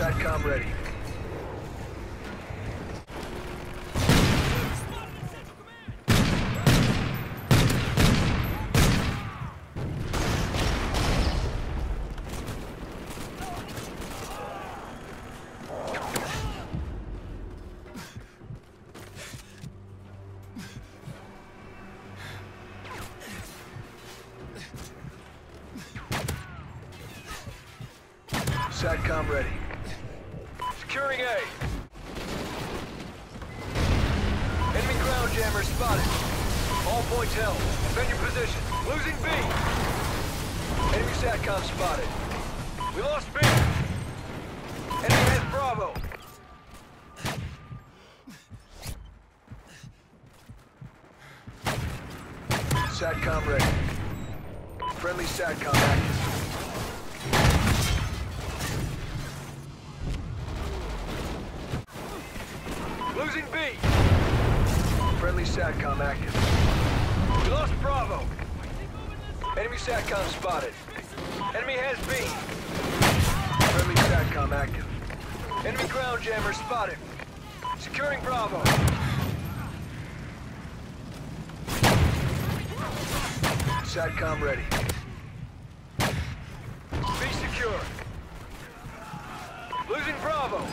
SATCOM ready. SATCOM ready. Securing A. Enemy ground jammer spotted. All points held. Defend your position. Losing B. Enemy SATCOM spotted. We lost B. Enemy has Bravo. SATCOM ready. Friendly SATCOM active. Losing B. Friendly SATCOM active. We lost Bravo. Enemy SATCOM spotted. Enemy has B. Friendly SATCOM active. Enemy ground jammer spotted. Securing Bravo. SATCOM ready. B secure. Losing Bravo.